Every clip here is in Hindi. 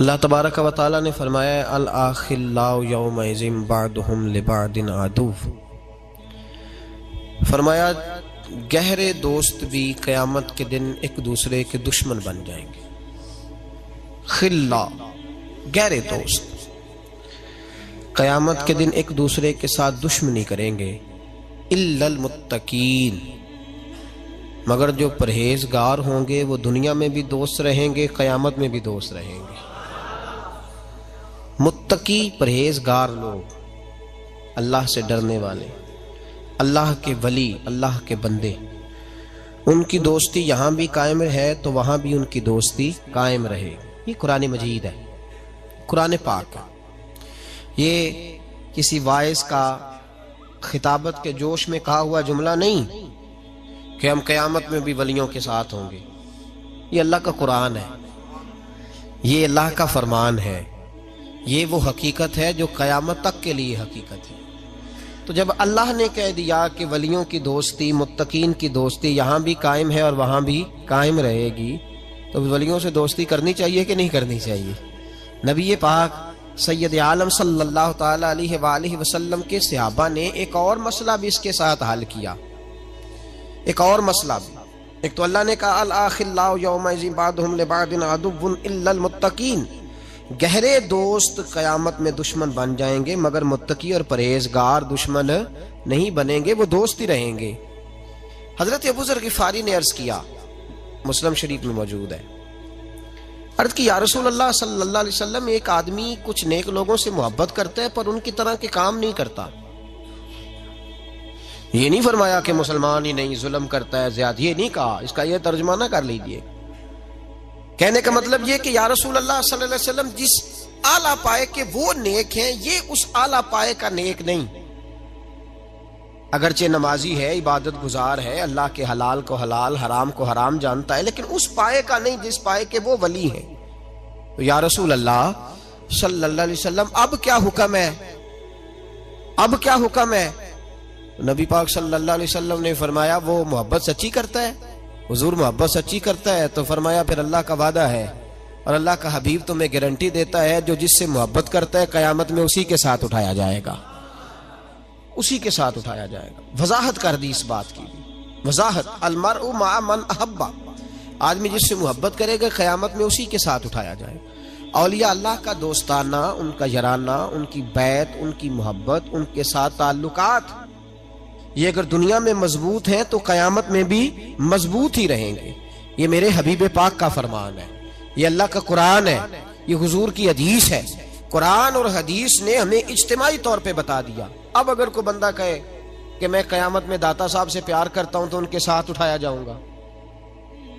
अल्लाह तबारक व ताली ने फरमाया अल आखिल्लाउम बादुम लिबादिन आदूफ फरमाया, गहरे दोस्त भी क़यामत के दिन एक दूसरे के दुश्मन बन जाएँगे। खिल्ला, गहरे दोस्त। क़यामत के दिन एक दूसरे के साथ दुश्मनी करेंगे। इल्लल मुत्तकीन। मगर जो परहेजगार होंगे, वो दुनिया में भी दोस्त रहेंगे, क़यामत में भी दोस्त रहेंगे। मुत्तकी परहेजगार लोग, अल्लाह से डरने वाले, अल्लाह के वली, अल्लाह के बंदे। उनकी दोस्ती यहाँ भी कायम है तो वहाँ भी उनकी दोस्ती कायम रहे। ये कुरान मजीद है, कुरान पाक है। ये किसी वायस का खिताबत के जोश में कहा हुआ जुमला नहीं, कि हम कयामत में भी वलियों के साथ होंगे। ये अल्लाह का कुरान है, ये अल्लाह का फरमान है। ये वो हकीकत है जो क़यामत तक के लिए हकीकत है। तो जब अल्लाह ने कह दिया कि वलियों की दोस्ती, मुत्तकीन की दोस्ती यहाँ भी कायम है और वहाँ भी कायम रहेगी तो वलियों से दोस्ती करनी चाहिए कि नहीं करनी चाहिए? नबी पाक सैयद आलम सल्लल्लाहु अलैहि वसल्लम के सहाबा ने एक और मसला भी इसके साथ हल किया। एक और मसला भी। एक तो अल्लाह ने कहा अल अल मुत्तकीन। गहरे दोस्त कयामत में दुश्मन बन जाएँगे, मगर मुत्तकी और परहेजगार दुश्मन नहीं बनेंगे, वो दोस्त ही रहेंगे। हज़रत अबूजर गिफारी ने अर्ज़ किया, मुस्लिम शरीफ में मौजूद है। अर्ज़ की यारसूल अल्लाह सल्लल्लाहु अलैहि वसल्लम, एक आदमी कुछ नेक लोगों से मोहब्बत करता है, पर उनकी तरह के काम नहीं करता। ये नहीं फरमाया कि मुसलमान ही नहीं, जुल्म करता है, ज़्यादा। ये नहीं कहा, इसका ये तर्जमाना कर लीजिए। कहने का मतलब ये कि या रसूल अल्लाह वसल्लम, जिस आला पाए के वो नेक हैं, ये उस आला पाए का नेक नहीं। अगरचे नमाजी है, इबादत गुजार है, अल्लाह के हलाल को हलाल, हराम को हराम जानता है, लेकिन उस पाए का नहीं जिस पाए के वो वली है। तो या रसूल अल्लाह सल्लल्लाहु अलैहि वसल्लम, अब क्या हुक्म है? अब क्या हुक्म है? नबी पाक सल्लल्लाहु अलैहि वसल्लम ने फरमाया, वो मोहब्बत सच्ची करता है। हजूर मोहब्बत सच्ची करता है तो फरमाया, फिर अल्लाह का वादा है। और अल्लाह का हबीब तुम्हें गारंटी देता है, जो जिससे मोहब्बत करता है, कयामत में उसी के साथ उठाया जाएगा। उसी के साथ उठाया जाएगा। वजाहत कर दी इस बात की। वजाहत अलमर मन अहब्बा। आदमी जिससे मोहब्बत करेगा, क़यामत में उसी के साथ उठाया जाएगा। अलिया अल्लाह का दोस्ताना, उनका यराना, उनकी बैत, उनकी मोहब्बत, उनके साथ ताल्लुकात ये अगर दुनिया में मज़बूत है तो कयामत में भी मज़बूत ही रहेंगे। ये मेरे हबीब पाक का फरमान है। ये अल्लाह का कुरान है। ये हुजूर की हदीस है। कुरान और हदीस ने हमें इज्तमाही तौर पे बता दिया। अब अगर कोई बंदा कहे कि मैं कयामत में दाता साहब से प्यार करता हूँ तो उनके साथ उठाया जाऊँगा।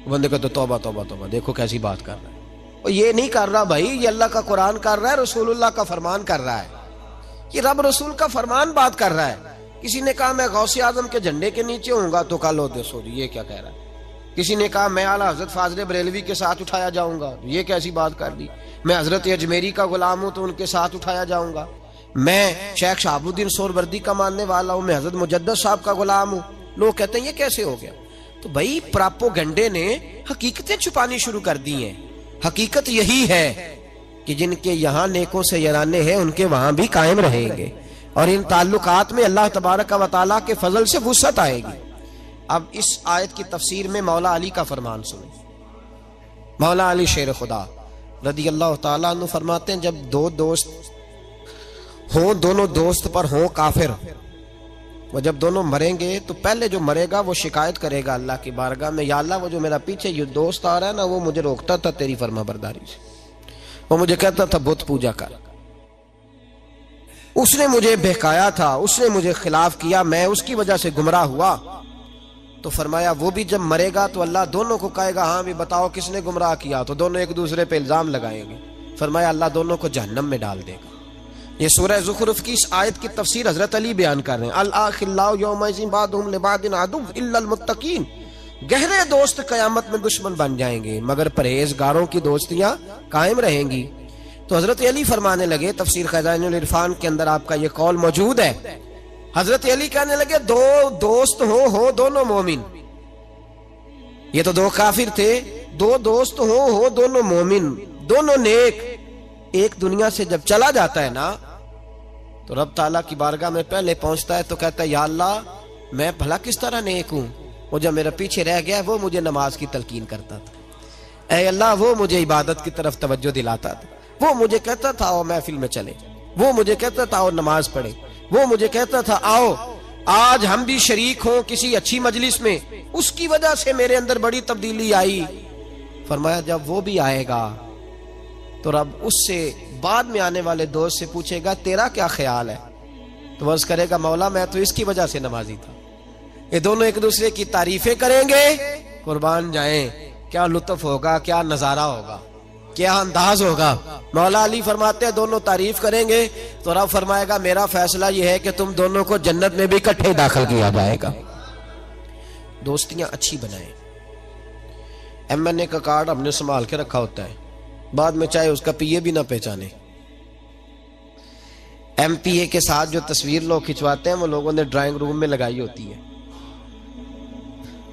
बंदे कहते तो तोबा तोबा तोबा। देखो कैसी बात कर रहा है। और ये नहीं कर रहा भाई, ये अल्लाह का कुरान कर रहा है, रसूलुल्लाह का फरमान कर रहा है। ये रब रसूल का फरमान बात कर रहा है। किसी ने कहा, मैं गौसे आज़म के झंडे के नीचे हूँ तो कल हो सो ये क्या कह रहा है? किसी ने कहा, मैं आला हज़रत फाजले बरेलवी के साथ उठाया जाऊँगा। ये कैसी बात कर दी? मैं हज़रत अजमेरी का गुलाम हूँ तो उनके साथ उठाया जाऊँगा। मैं शेख शाहबुद्दीन सोरवर्दी का मानने वाला हूँ, मैं हज़रत मुजद्द साहब का गुलाम हूँ। लोग कहते हैं, ये कैसे हो गया? तो भाई, प्रापो गंडे ने हकीकतें छुपानी शुरू कर दी हैं। हकीकत यही है कि जिनके यहाँ नेकों से यराने हैं, उनके वहाँ भी कायम रहेंगे। और इन ताल्लुकात में अल्लाह तबारक वाली के फजल से वसत आएगी। अब इस आयत की तफसीर में मौला अली का फरमान सुने। मौला अली शेर खुदा रदी अल्लाह तु फरमाते हैं, जब दो दोस्त हो, दोनों दोस्त पर हो काफिर, वो जब दोनों मरेंगे तो पहले जो मरेगा वो शिकायत करेगा अल्लाह की बारगाह में, या अल्लाह, वो जो मेरा पीछे ये दोस्त आ रहा है ना, वो मुझे रोकता था तेरी फर्मा बरदारी से। वो मुझे कहता था, बुत पूजा कर। उसने मुझे बहकाया था, उसने मुझे खिलाफ किया, मैं उसकी वजह से गुमराह हुआ। तो फरमाया, वो भी जब मरेगा तो अल्लाह दोनों को कहेगा हाँ भी बताओ किसने गुमराह किया तो दोनों एक दूसरे पे इल्ज़ाम लगाएँगे। फरमाया, अल्लाह दोनों को जहन्नम में डाल देगा। ये सूरह जुखरुफ की इस आयत की तफसीर हज़रत अली बयान कर रहे हैं। गहरे दोस्त कयामत में दुश्मन बन जाएँगे, मगर परहेजगारों की दोस्तियाँ कायम रहेंगी। तो हज़रत अली फरमाने लगे, तफसीर खजान के अंदर आपका ये कौल मौजूद है। हज़रत अली कहने लगे, दो दोस्त हो हो दोनों मोमिन। ये तो दो काफिर थे। दो दोस्त हो हो दोनों मोमिन। दोनों नेक। एक दुनिया से जब चला जाता है ना तो रब ताला की बारगाह में पहले पहुँचता है तो कहता है, या अल्लाह, मैं भला किस तरह नेक हूँ? वो जब मेरा पीछे रह गया, वो मुझे नमाज़ की तलकीन करता था। अल्लाह, वो मुझे इबादत की तरफ़ तवज्जो दिलाता था। वो मुझे कहता था, आओ महफिल में चले। वो मुझे कहता था, आओ नमाज़ पढ़े। वो मुझे कहता था, आओ, आज हम भी शरीक हों किसी अच्छी मजलिस में। उसकी वजह से मेरे अंदर बड़ी तब्दीली आई। फरमाया, जब वो भी आएगा तो रब उससे बाद में आने वाले दोस्त से पूछेगा, तेरा क्या ख्याल है? तो वर्ष करेगा, मौला, मैं तो इसकी वजह से नमाजी था। ये दोनों एक दूसरे की तारीफें करेंगे। कुर्बान जाएँ। क्या लुत्फ होगा, क्या नज़ारा होगा? क्या अंदाज होगा? मौला अली फरमाते हैं, दोनों तारीफ़ करेंगे। तो रब फरमाएगा, मेरा फैसला यह है कि तुम दोनों को जन्नत में भी इकट्ठे दाखिल किया जाएगा। दोस्तियाँ अच्छी बनाए। एमएनए का कार्ड हमने संभाल के रखा होता है। बाद में चाहे उसका पीए भी ना पहचाने। एमपीए के साथ जो तस्वीर लोग खिंचवाते हैं, वो लोगों ने ड्राइंग रूम में लगाई होती है।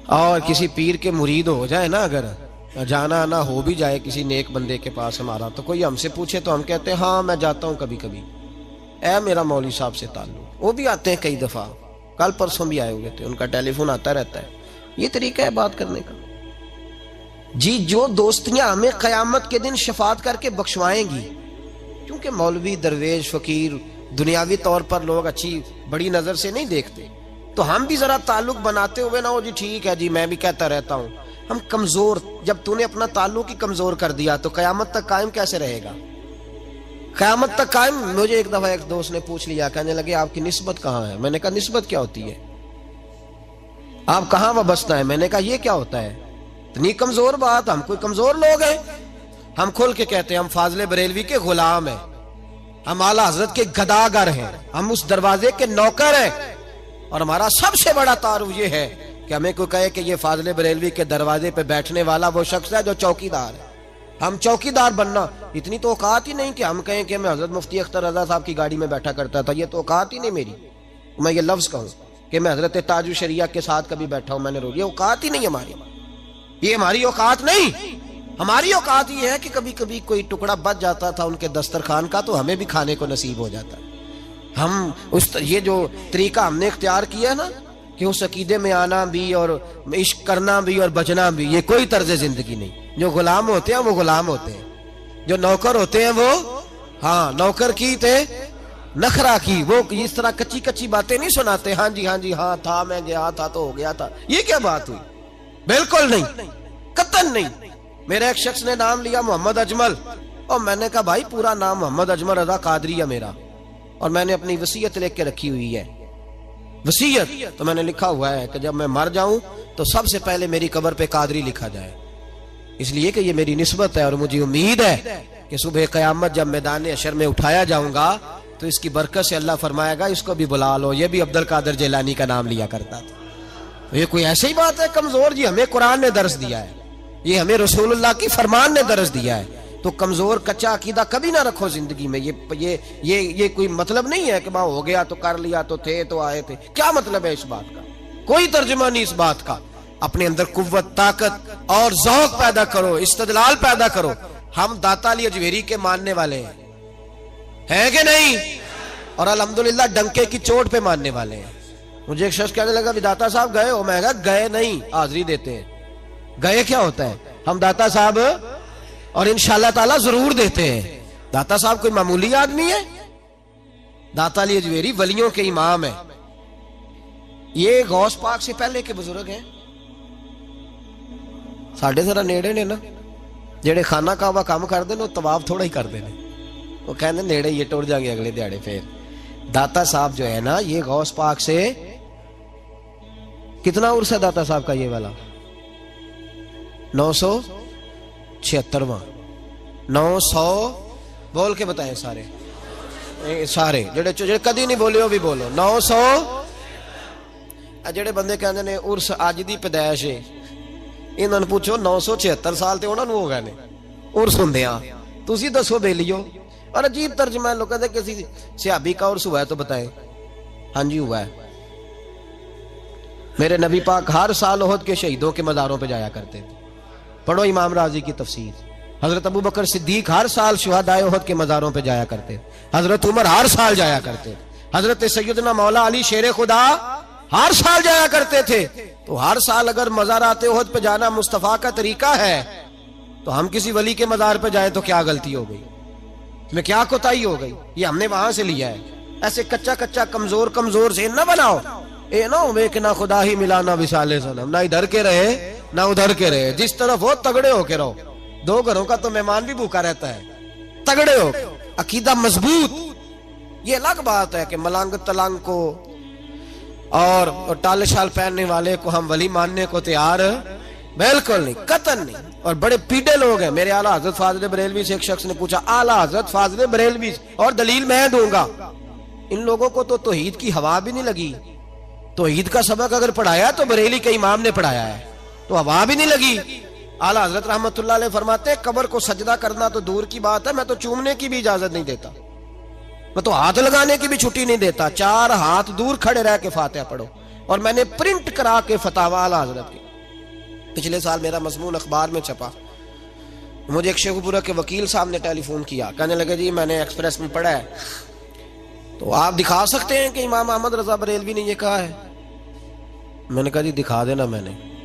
और किसी पीर के मुरीद हो जाए ना अगर जाना आना हो भी जाए किसी नेक बंदे के पास हमारा तो कोई हमसे पूछे तो हम कहते हैं हाँ मैं जाता हूँ कभी कभी ए मेरा मौली साहब से ताल्लुक। वो भी आते हैं कई दफ़ा। कल परसों भी आए हुए थे। उनका टेलीफोन आता रहता है। ये तरीका है बात करने का? जी, जो दोस्तियाँ हमें कयामत के दिन शफात करके बख्शवाएँगी, क्योंकि मौलवी, दरवेश, फकीर, दुनियावी तौर पर लोग अच्छी, बड़ी नज़र से नहीं देखते तो हम भी जरा ताल्लुक बनाते हुए ना हो, जी, ठीक है, जी, मैं भी कहता रहता हूँ। हम कमज़ोर, जब तूने अपना ताल्लुक ही कमज़ोर कर दिया तो कयामत तक कायम कैसे रहेगा? कयामत तक कायम? मुझे एक दफ़ा एक दोस्त ने पूछ लिया, कहने लगे, आपकी निस्बत कहाँ है? मैंने कहा, निस्बत क्या होती है? आप कहाँ वाबस्ता है? मैंने कहा यह क्या होता है? इतनी कमज़ोर बात, हम कोई कमज़ोर लोग हैं। हम खुल के कहते हैं, हम फाजले बरेलवी के गुलाम हैं। हम आला हज़रत के गदागर हैं। हम उस दरवाजे के नौकर हैं। और हमारा सबसे बड़ा तारुफ यह है कि हमें कोई कहे कि ये फाजले बरेलवी के दरवाजे पे बैठने वाला वो शख्स है जो चौकीदार है। हम चौकीदार बनना, इतनी तो औकात ही नहीं कि हम कहें कि मैं हज़रत मुफ्ती अख्तर रजा साहब की गाड़ी में बैठा करता था। ये तो औकात ही नहीं मेरी। मैं ये लफ्ज कहूँ कि मैं हज़रत ताजु शरिया के साथ कभी बैठा हूँ, मैंने रो ये औकात ही नहीं हमारी। ये हमारी औकात नहीं। हमारी औकात ये है कि कभी कभी कोई टुकड़ा बच जाता था उनके दस्तरखान का तो हमें भी खाने को नसीब हो जाता। हम उस ये जो तरीका हमने इख्तियार किया है ना कि उस अकीदे में आना भी और इश्क करना भी और बचना भी, ये कोई तर्ज ज़िंदगी नहीं। जो गुलाम होते हैं, वो गुलाम होते हैं। जो नौकर होते हैं, वो हाँ नौकर की थे नखरा की, वो इस तरह कच्ची कच्ची बातें नहीं सुनाते। हाँ जी हाँ जी हाँ था मैं गया, था तो हो गया था। ये क्या बात हुई? बिल्कुल नहीं। कतन नहीं। मेरे एक शख्स ने नाम लिया मोहम्मद अजमल। और मैंने कहा, भाई, पूरा नाम मोहम्मद अजमल रजा कादरी है मेरा। और मैंने अपनी वसीयत लेके रखी हुई है। वसीयत। तो मैंने लिखा हुआ है कि जब मैं मर जाऊँ तो सबसे पहले मेरी कबर पे कादरी लिखा जाए। इसलिए कि ये मेरी निस्बत है और मुझे उम्मीद है कि सुबह कयामत जब मैदान अशर में उठाया जाऊँगा तो इसकी बरकत से अल्लाह फरमाएगा, इसको भी बुला लो। ये भी अब्दुल कादर जेलानी का नाम लिया करता था। तो ये कोई ऐसी बात है, कमज़ोर जी, हमें कुरान ने दर्ज दिया है। ये हमें रसूलुल्लाह की फरमान ने दर्ज दिया है। तो कमज़ोर कच्चा अकीदा कभी ना रखो ज़िंदगी में। ये ये ये ये कोई मतलब नहीं है कि वहाँ हो गया तो कर लिया तो थे तो आए थे। क्या मतलब है इस बात का? कोई तर्जमा नहीं इस बात का। अपने अंदर कुत ताकत और जौक पैदा करो इस्तलाल पैदा करो। हम दाता अली अजमेरी के मानने वाले हैं। है कि नहीं? और अलहमदुल्ला डंके की चोट पे मानने वाले हैं। मुझे एक शख्स कहने लगा दाता साहब गए हो? मैं गए नहीं, हाजरी देते हैं। गए क्या होता है? हम दाता साहब और इन ताला ज़रूर देते हैं। दाता साहब, कोई मामूली आदमी है? दाता अली अजमेरी, वलियों के इमाम है। ये गौस पाक से पहले के बुज़ुर्ग हैं। साढ़े जरा नेड़े ने ना, जेडे खाना काबा काम करते तवाब थोड़ा ही करते हैं वो कहते नेड़े ये टुर जाएँगे अगले दिहाड़े फिर। दाता साहब जो है ना, ये गौस पाक से कितना उर्स है दाता साहब का ये वाला? नौ सौ छिहत्तरवा नौ सौ बोल के बताए सारे सारे जेडे जेडे कदी नहीं बोले वो भी बोलो नौ सौ ਜਿਹੜੇ ਬੰਦੇ ਕਹਿੰਦੇ ਨੇ ਉਰਸ ਅੱਜ ਦੀ ਪਦਾਇਸ਼ ਹੈ ਇਹਨਾਂ ਨੂੰ ਪੁੱਛੋ 976 ਸਾਲ ਤੇ ਉਹਨਾਂ ਨੂੰ ਹੋ ਗਏ ਨੇ ਉਰਸ ਹੁੰਦੇ ਆ ਤੁਸੀਂ ਦੱਸੋ ਬੇਲੀਓ और अजीब तर्जमा लोग कहते किसी सियाबी का उर्स हुआ है तो बताए हाँ जी हुआ है मेरे नबी पाक हर साल ओहद के शहीदों के मज़ारों पे जाया करते थे पढ़ो इमाम राज़ी की तफसीर। हज़रत अबू बकर सिद्दीक हर साल शुहदाय उहद के मज़ारों पे जाया करते। हज़रत उमर हर साल जाया करते। हज़रत सैदना मौला अली शेर खुदा हर साल जाया करते थे। तो हर साल अगर मज़ार आते उहद पे जाना मुस्तफ़ा का तरीका है तो हम किसी वली के मज़ार पे जाए तो क्या गलती हो गई? इसमें क्या कोताही हो गई? ये हमने वहाँ से लिया है। ऐसे कच्चा कच्चा कमज़ोर कमज़ोर से ना बनाओ। ए ना कि ना खुदा ही मिला ना विशाले सनम ना इधर के रहे। ना उधर के रहे। जिस तरफ़ हो, तगड़े होके रहो। दो घरों का तो मेहमान भी भूखा रहता है। तगड़े हो। अकीदा मज़बूत। ये अलग बात है कि मलंग तलंग को और टाल शाल पहनने वाले को हम वली मानने को तैयार बिल्कुल नहीं, कतन नहीं। और बड़े पीडे लोग हैं। मेरे आला हज़रत फाजल बरेलवी से एक शख्स ने पूछा, आला हज़रत फाजल बरेलवी, और दलील मैं दूँगा? इन लोगों को तो तोहीद की हवा भी नहीं लगी। तोहीद का सबक अगर पढ़ाया तो बरेली के इमाम ने पढ़ाया है। तो हवा भी नहीं लगी। आला हज़रत रहमत फरमाते, कबर को सजदा करना तो दूर की बात है, मैं तो चूमने की भी इजाज़त नहीं देता। मैं तो हाथ लगाने की भी छुट्टी नहीं देता। चार हाथ दूर खड़े रह के फातिहा पढ़ो। और मैंने प्रिंट करा के फतावा आला हज़रत की। पिछले साल मेरा मजमून अखबार में छपा। मुझे एक शेखपुरा के वकील साहब ने टेलीफोन किया। कहने लगे, जी, मैंने एक्सप्रेस में पढ़ा है। तो आप दिखा सकते हैं कि इमाम अहमद रजा बरेलवी ने ये कहा है। मैंने कहा, जी, दिखा देना मैंने।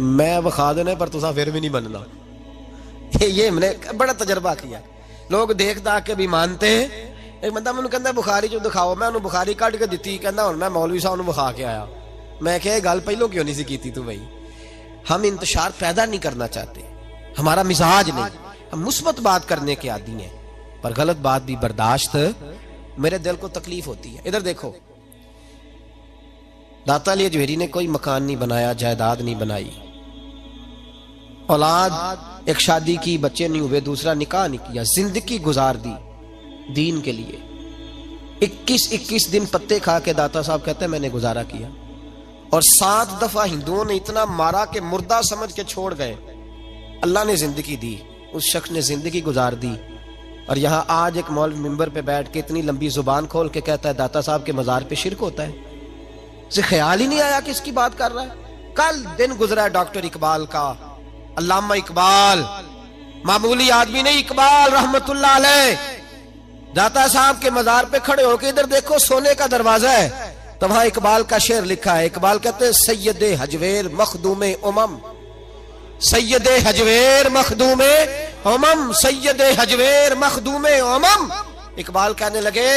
मैं विखा देना पर तुसा फिर भी नहीं बनना। ये, मैंने बड़ा तजर्बा किया। लोग देख दाख के भी मानते हैं। एक बंदा मैं कहता बुखारी जो दिखाओ। मैं उन्होंने बुखारी कट के दी कहना मैं मौलवी साहब विखा के आया। मैं क्या गल पहलों क्यों नहीं सी की तू भाई? हम इंतशार पैदा नहीं करना चाहते। हमारा मिजाज नहीं। हम मुस्बत बात करने के आदि हैं। पर गलत बात भी बर्दाश्त मेरे दिल को तकलीफ़ होती है। इधर देखो। दाता अली जवेरी ने कोई मकान नहीं बनाया जायदाद नहीं बनाई। औलाद, एक शादी की बच्चे नहीं हुए, दूसरा निकाह नहीं किया, ज़िंदगी गुजार दी दीन के लिए। 21 21 दिन पत्ते खा के दाता साहब कहते हैं, मैंने गुजारा किया। और सात दफ़ा हिंदुओं ने इतना मारा कि मुर्दा समझ के छोड़ गए। अल्लाह ने ज़िंदगी दी, उस शख्स ने ज़िंदगी गुजार दी। और यहाँ आज एक मौल मिंबर पे बैठ के इतनी लंबी ज़ुबान खोल के कहता है, दाता साहब के मजार पे शिरक होता है। उसे ख्याल ही नहीं आया कि इसकी बात कर रहा है। कल दिन गुजरा डॉक्टर इकबाल का अल्लामा इकबाल। मामूली आदमी नहीं, इकबाल रहमतुल्लाह दाता साहब के मजार पे खड़े होके, इधर देखो सोने का दरवाज़ा है। तो वहाँ इकबाल का शेर लिखा है। इकबाल कहते हैं, सैयद हजवेर मखदूम उमम। सैयद हजवेर मखदूम उमम। सैयद हजवेर मखदूम उमम। इकबाल कहने लगे,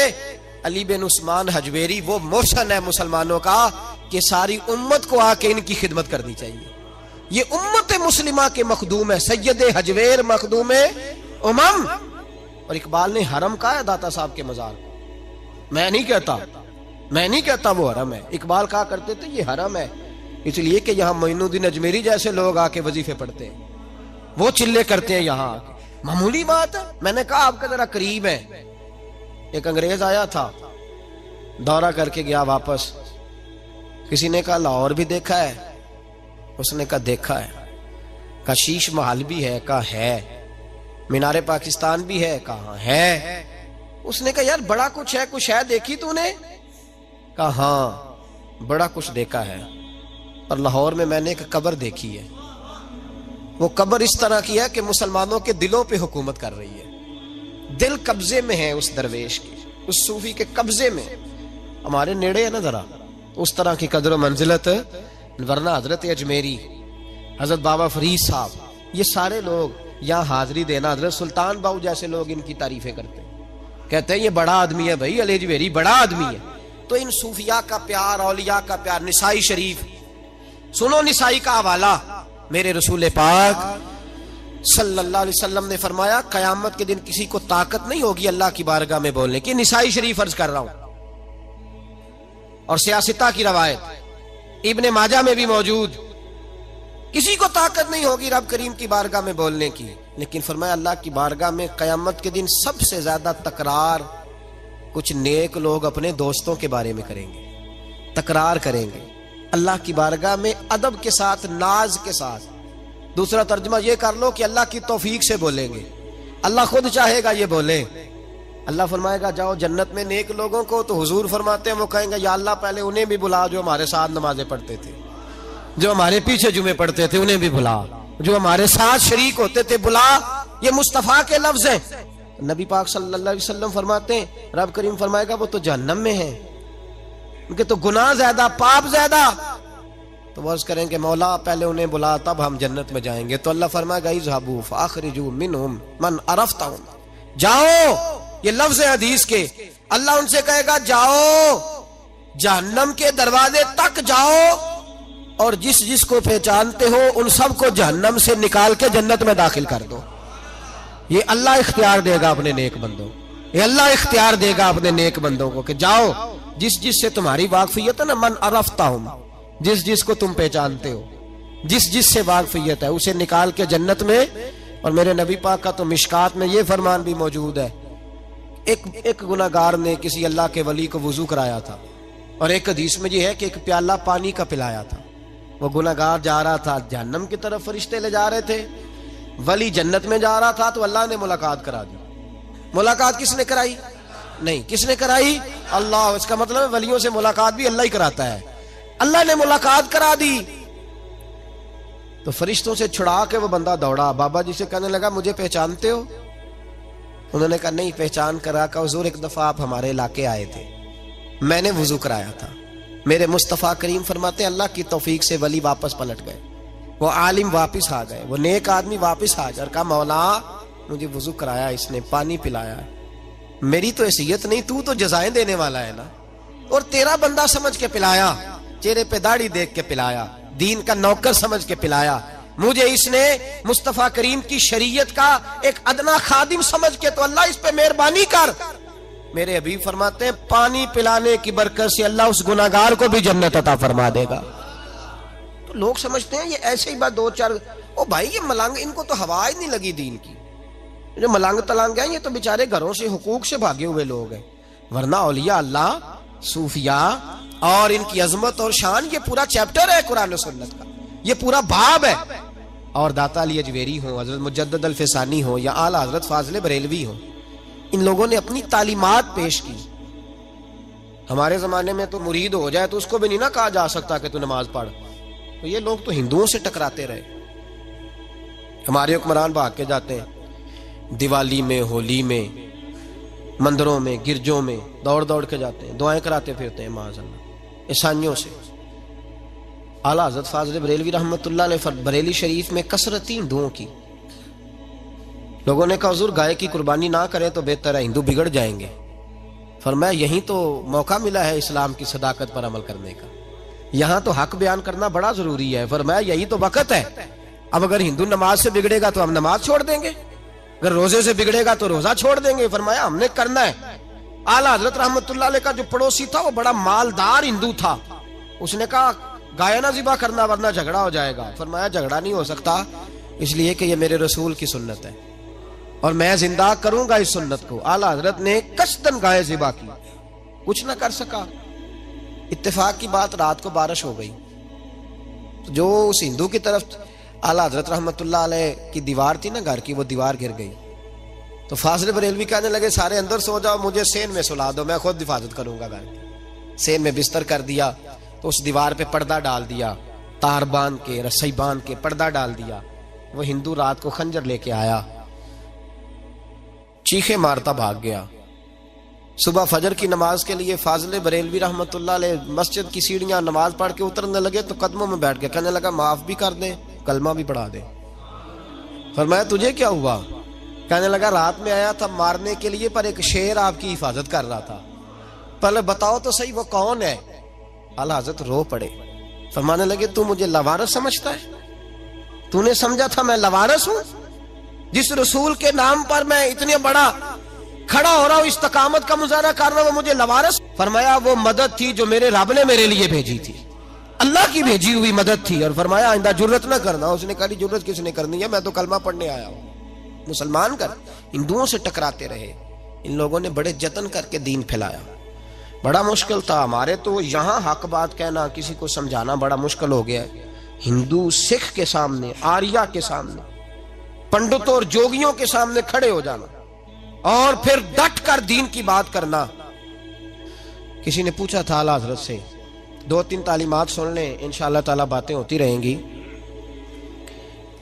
अली बिन उस्मान हजवेरी, वो मोशन है मुसलमानों का, कि सारी उम्मत को आके इनकी खिदमत करनी चाहिए। ये उम्मत मुस्लिमा के मखदूम है, सैयद हजवेर मखदूम उमम, और इकबाल ने हरम कहा है दाता साहब के मजार। मैं नहीं कहता, मैं नहीं कहता वो हरम है। इकबाल कहा करते थे, ये हरम है। इसलिए कि यहाँ मोइनुद्दीन अजमेरी जैसे लोग आके वजीफे पढ़ते हैं। वो चिल्ले करते हैं यहाँ आके। मामूली बात है, मैंने कहा आपका जरा करीब है। एक अंग्रेज़ आया था, दौरा करके गया वापस। किसी ने कहा, लाहौर भी देखा है। उसने कहा, देखा है का शीश महल भी है का है। मीनारे पाकिस्तान भी है, कहा, है। उसने कहा, यार, बड़ा कुछ है कुछ है, देखी तूने? कहा हाँ बड़ा कुछ देखा है और लाहौर में मैंने एक कब्र देखी है। वो कब्र इस तरह की है कि मुसलमानों के दिलों पे हुकूमत कर रही है। दिल कब्जे में है उस दरवेश की, उस सूफी के कब्जे में। हमारे नेड़े है ना जरा उस तरह की कदर मंजिलत वरना हज़रत अजमेरी, हज़रत बाबा फरीद साहब, ये सारे लोग यहाँ हाजिरी देना हज़रत सुल्तान बाबू जैसे लोग इनकी तारीफें करते हैं। कहते हैं, ये बड़ा आदमी है भाई अलेजवेरी बड़ा आदमी है। तो इन सूफिया का प्यार, औलिया का प्यार, निसाई शरीफ, सुनो निसाई का हवाला, मेरे रसूल पाक सल्लल्लाहु अलैहि वसल्लम ने फरमाया, कयामत के दिन किसी को ताकत नहीं होगी अल्लाह की बारगाह में बोलने की। निसाई शरीफ अर्ज़ कर रहा हूँ। और सियासता की रवायत इब्ने माजा में भी मौजूद। किसी को ताकत नहीं होगी रब करीम की बारगाह में बोलने की। लेकिन फरमाया, अल्लाह की बारगाह में कयामत के दिन सबसे ज़्यादा तकरार कुछ नेक लोग अपने दोस्तों के बारे में करेंगे। तकरार करेंगे। अल्लाह की बारगाह में अदब के साथ, नाज के साथ। दूसरा तर्जमा यह कर लो कि अल्लाह की तोफीक से बोलेंगे। अल्लाह खुद चाहेगा ये बोले। अल्लाह फरमाएगा, जाओ जन्नत में नेक लोगों को तो हुजूर फरमाते हैं, वो कहेंगे, या अल्लाह, पहले उन्हें भी बुला जो हमारे साथ नमाजें पढ़ते थे, जो हमारे पीछे जुमे पढ़ते थे, उन्हें भी बुला, जो हमारे साथ शरीक होते थे, बुला, ये मुस्तफ़ा के लफ्ज हैं। नबी पाक सल्लल्लाहु अलैहि वसल्लम फरमाते हैं, रब करीम फरमाएगा, वो तो जहन्नम में है, उनके तो गुनाह ज़्यादा, पाप ज़्यादा। तो वर्ज करेंगे, मौला, पहले उन्हें बुला, तब हम जन्नत में जाएँगे। तो अल्लाह फरमाएगा फाखरिजू मन अरफ्ता जाओ ये लफ्ज है हदीस के। अल्लाह उनसे कहेगा, जाओ, जहन्नम के दरवाजे तक जाओ और जिस जिसको पहचानते हो, उन सबको जहन्नम से निकाल के जन्नत में दाखिल कर दो। ये अल्लाह इख्तियार देगा अपने नेक बंदों। ये अल्लाह इख्तियार देगा अपने नेक बंदों को कि जाओ, जिस जिस से तुम्हारी वाकफियत है ना, मन अरफता हूँ जिस जिस को तुम पहचानते हो, जिस जिस से वाकफियत है, उसे निकाल के जन्नत में, और मेरे नबी पाक का तो मिशकात में ये फरमान भी मौजूद है एक एक गुनागार ने किसी अल्लाह के वली को वज़ू कराया था। और एक हदीस में ये है कि एक प्याला पानी का पिलाया था। वो गुनागार जा रहा था जहन्नम की तरफ़ फरिश्ते ले जा रहे थे। वली जन्नत में जा रहा था तो अल्लाह ने मुलाकात करा दी। मुलाकात किसने कराई? नहीं, किसने कराई? अल्लाह, इसका मतलब है वलियों से मुलाकात भी अल्लाह ही कराता है। अल्लाह ने मुलाकात करा दी। तो फरिश्तों से छुड़ा के वो बंदा दौड़ा। बाबा जी से कहने लगा, मुझे पहचानते हो? उन्होंने कहा, नहीं, पहचान करा का हजूर, एक दफ़ा आप हमारे इलाके आए थे। मैंने वज़ू कराया था। मेरे मुस्तफ़ा करीम फरमाते, अल्लाह की तोफीक से वली वापस पलट गए। वो आलिम वापस आ गए। वो नेक आदमी वापस आ और कहा, मौला, मुझे वज़ू कराया, इसने पानी पिलाया। मेरी तो हैसियत नहीं, तू तो जजाएँ देने वाला है ना। और तेरा बंदा समझ के पिलाया, चेहरे पे दाढ़ी देख के पिलाया, दीन का नौकर समझ के पिलाया मुझे इसने मुस्तफ़ा करीम की शरीयत का एक अदना खादिम समझ के तो अल्लाह इस पे मेहरबानी कर। मेरे अभी फरमाते हैं, पानी पिलाने की बरकत से अल्लाह उस गुनागार को भी जन्नत अता फरमा देगा। तो लोग समझते हैं, ये ऐसे ही बात दो चार, ओ भाई, ये मलंग, इनको तो हवा ही नहीं लगी दीन की। जो मलंग तलंग है, ये तो बेचारे घरों से, हुकूक से भागे हुए लोग हैं। वरना औलिया अल्लाह, सूफिया और इनकी अजमत और शान, ये पूरा चैप्टर है कुरान सुन्नत का। ये पूरा भाब है। और दाता अली अजवेरी हो, हज़रत मुजद्दद अल फिसानी हो, या आला हज़रत फाजले बरेलवी हो, इन लोगों ने अपनी तालीमात पेश की। हमारे जमाने में तो मुरीद हो जाए तो उसको भी नहीं ना कहा जा सकता कि तू नमाज़ पढ़। तो ये लोग तो हिंदुओं से टकराते रहे। हमारे हुक्मरान भाग के जाते हैं। दिवाली में, होली में, मंदिरों में, गिरजों में दौड़ दौड़ के जाते हैं, दुआएँ कराते फिरते हैं माजल्ला ईसाइयों से। आला हज़रत फाजल बरेलवी रहमत बरेली शरीफ में कसरती हिंदुओं की। लोगों ने कहा, हजूर, गाय की कुर्बानी ना करें तो बेहतर है, हिंदू बिगड़ जाएँगे। फरमाया यही तो मौका मिला है इस्लाम की सदाकत पर अमल करने का। यहाँ तो हक बयान करना बड़ा ज़रूरी है। फरमाया यही तो वक्त है। अब अगर हिंदू नमाज़ से बिगड़ेगा तो हम नमाज़ छोड़ देंगे। अगर रोज़े से बिगड़ेगा तो रोजा छोड़ देंगे। फरमाया हमने करना है। आला हज़रत रहमत का जो पड़ोसी था, वो बड़ा मालदार हिंदू था। उसने कहा गाय ना जिबा करना वरना झगड़ा हो जाएगा। फरमाया, झगड़ा नहीं हो सकता, इसलिए कि ये मेरे रसूल की सुन्नत है। और मैं ज़िंदा करूँगा इस सुन्नत को। आला हज़रत ने कसदन गाय जिबा की। कुछ ना कर सका। इत्तेफाक की बात रात को बारिश हो गई। तो जो उस हिंदू की तरफ़ आला हज़रत रहमत की दीवार थी ना घर की, वो दीवार गिर गई। तो फासले बरेलवी कहने लगे, सारे अंदर सो जाओ, मुझे सेन में सुला दो, मैं खुद हिफाजत करूँगा घर सेन में बिस्तर कर दिया। तो उस दीवार पे पर्दा डाल दिया, तार बाँध के, रसई बाँध के पर्दा डाल दिया। वो हिंदू रात को खंजर लेके आया। चीखे मारता भाग गया। सुबह फजर की नमाज़ के लिए फाजले बरेलवी रहमत मस्जिद की सीढ़ियाँ नमाज़ पढ़ के उतरने लगे तो कदमों में बैठ गया। कहने लगा, माफ़ भी कर दे, कलमा भी पढ़ा दे। फरमाया, तुझे क्या हुआ? कहने लगा, रात में आया था मारने के लिए, पर एक शेर आपकी हिफाजत कर रहा था। पहले बताओ तो सही, वो कौन है? अला हज़रत रो पड़े। फरमाने लगे, तू मुझे लवारस समझता है? तूने समझा था मैं लवारस हूँ? जिस रसूल के नाम पर मैं इतने बड़ा खड़ा हो रहा हूँ इस्तकामत का मुजाहरा कर रहा हूँ मुझे लवारस फरमाया, वो मदद थी जो मेरे रब ने मेरे लिए भेजी थी। अल्लाह की भेजी हुई मदद थी। और फरमाया, आइंदा ज़रूरत ना करना। उसने कहा ज़रूरत किसने करनी है? मैं तो कलमा पढ़ने आया हूँ। मुसलमान कर। हिंदुओं से टकराते रहे। इन लोगों ने बड़े जतन करके दीन फैलाया। बड़ा मुश्किल था हमारे तो। यहाँ हक बात कहना, किसी को समझाना बड़ा मुश्किल हो गया। हिंदू, सिख के सामने, आर्या के सामने, पंडितों और जोगियों के सामने खड़े हो जाना और फिर डट कर दीन की बात करना। किसी ने पूछा था आला हज़रत से, दो तीन तालीमत सुन लें इन ताला बातें होती रहेंगी।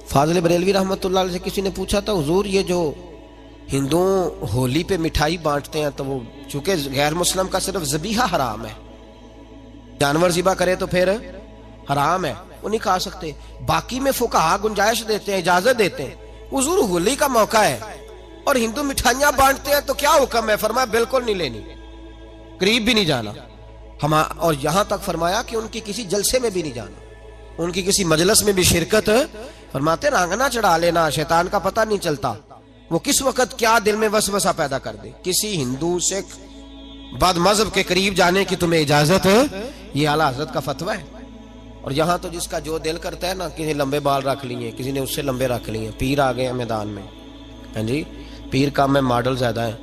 फाजल बरेलवी रहमत से किसी ने पूछा था, हुजूर, ये जो हिंदू होली पे मिठाई बांटते हैं तो वो, चूँकि गैर मुस्लिम का सिर्फ़ जबीहा हराम है। जानवर जिबा करे तो फिर हराम है। वो नहीं खा सकते। बाकी में फुकाहा गुंजाइश देते हैं, इजाज़त देते हैं। हुजूर होली का मौका है। और हिंदू मिठाइयाँ बांटते हैं तो क्या हुक्म है? फरमाया, बिल्कुल नहीं लेनी। करीब भी नहीं जाना। हम, और यहाँ तक फरमाया कि उनकी किसी जलसे में भी नहीं जाना। उनकी किसी मजलस में भी शिरकत, फरमाते, रांगना चढ़ा लेना, शैतान का पता नहीं चलता। वो किस वक्त क्या दिल में वसवसा पैदा कर दे? किसी हिंदू, सिख बद मज़हब के करीब जाने की तुम्हें इजाज़त है? ये आला हज़रत का फतवा है। और यहाँ तो जिसका जो दिल करता है ना किसी लंबे बाल रख लिए, किसी ने उससे लंबे रख लिए। पीर आ गए मैदान में। हाँ जी, पीर का में मॉडल ज़्यादा है।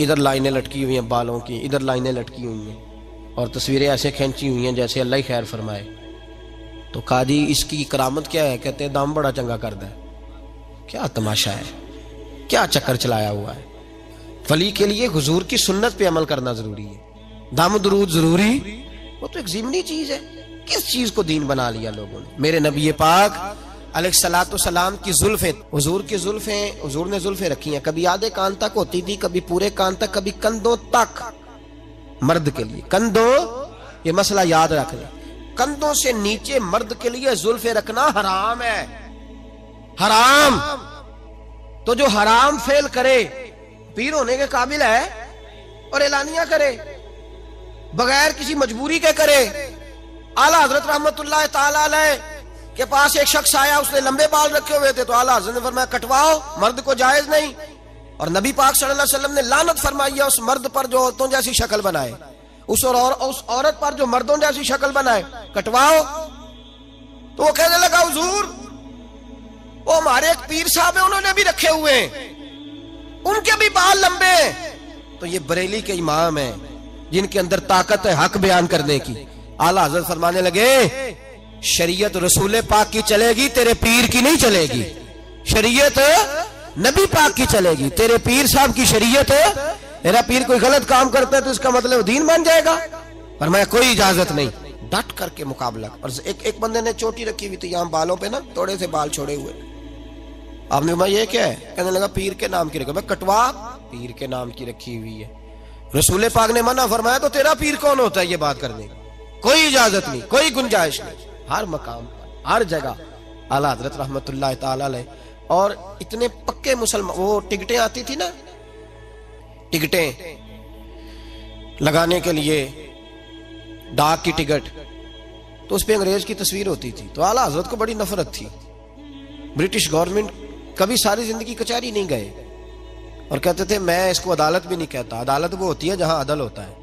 इधर लाइनें लटकी हुई हैं बालों की, इधर लाइनें लटकी हुई हैं। और तस्वीरें ऐसे खींची हुई हैं जैसे अल्लाह खैर फरमाए। तो काजी, इसकी करामत क्या है? कहते हैं, दाम बड़ा चंगा कर है क्या तमाशा है। क्या चक्कर चलाया हुआ है? वली के लिए हुजूर की सुन्नत पे अमल करना ज़रूरी है। दाम दरूद ज़रूरी वो तो एक जिमनी चीज़ है। किस चीज़ को दीन बना लिया लोगों ने? मेरे नबी पाक सलाम की जुल्फे, हुजूर की जुल्फे, हुजूर ने जुल्फे रखी हैं। कभी आधे कान तक होती थी, कभी पूरे कान तक, कभी कंधों तक। मर्द के लिए। कंधों, ये मसला याद रख ले। कंधों से नीचे मर्द के लिए जुल्फे रखना हराम है। हराम। तो जो हराम फेल करे, पीर होने के काबिल है और एलानिया करे, बगैर किसी मजबूरी के करे। आला हज़रत रहमत के पास एक शख्स आया, उसने लंबे बाल रखे हुए थे तो आला हज़रत ने फरमाया, कटवाओ, मर्द को जायज़ नहीं। और नबी पाक सल्लल्लाहु अलैहि वसल्लम ने लानत फरमाई है, उस मर्द पर जो औरतों जैसी शक्ल बनाए, उस और उस औरत पर जो मर्दों जैसी शक्ल बनाए, कटवाओ? तो वो कहने लगा, हुजूर वो हमारे एक पीर साहब है, उन्होंने भी रखे हुए हैं। उनके भी बाल लंबे हैं। तो ये बरेली के इमाम है, जिनके अंदर ताकत है हक बयान करने की। आला हज़रत फरमाने लगे, शरीयत रसूल पाक की चलेगी, तेरे पीर की नहीं चलेगी। शरीयत नबी पाक की चलेगी, तेरे पीर साहब की शरीयत। मेरा पीर कोई गलत काम करता है तो इसका मतलब दीन बन जाएगा। पर मैं कोई इजाज़त नहीं। डट करके मुकाबला। और एक एक बंदे ने चोटी रखी हुई थी यहाँ बालों पे ना, थोड़े से बाल छोड़े हुए। आपने कहा ये क्या है? कहने लगा, पीर के नाम की रखा कटवा, पीर के नाम की रखी हुई है। रसूल पाक ने मना फरमाया तो तेरा पीर कौन होता है ये बात करने का? कोई इजाज़त नहीं, कोई गुंजाइश नहीं। हर मकाम हर जगह, आला हज़रत रहमत और इतने पक्के मुसलमान, वो टिकटें आती थी ना? टिकटें लगाने के लिए, डाक की टिकट तो उस पर अंग्रेज़ की तस्वीर होती थी। तो आला हज़रत को बड़ी नफरत थी। ब्रिटिश गवर्नमेंट कभी सारी ज़िंदगी कचहरी नहीं गए। और कहते थे मैं इसको अदालत भी नहीं कहता। अदालत वो होती है जहाँ अदल होता है।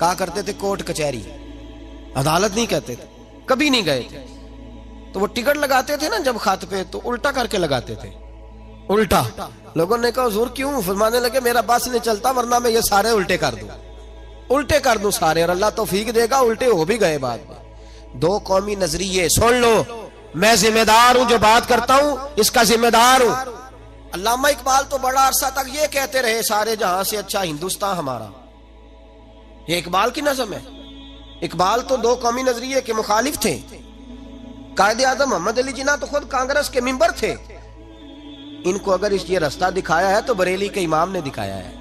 कहा करते थे कोर्ट कचहरी। अदालत नहीं कहते थे। कभी नहीं गए थे। तो वो टिकट लगाते थे ना जब खात पे तो उल्टा करके लगाते थे। उल्टा। लोगों ने कहा ज़ोर क्यों? फरमाने लगे मेरा बस नहीं चलता वरना मैं ये सारे उल्टे कर दू। उल्टे कर दू सारे और अल्लाह तो फीक देगा उल्टे हो भी गए बाद में। दो कौमी नज़रिए सुन लो। मैं जिम्मेदार हूँ जो बात करता हूँ, इसका जिम्मेदार हूँ। अल्लामा इकबाल तो बड़ा अरसा तक ये कहते रहे, सारे जहाँ से अच्छा हिंदुस्तान हमारा। ये इकबाल की नजम है। इकबाल तो दो कौमी नज़रिए के मुखालिफ थे। कायदे आज़म मोहम्मद अली जिना तो खुद कांग्रेस के मेंबर थे। इनको अगर इस ये रास्ता दिखाया है तो बरेली के इमाम ने दिखाया है,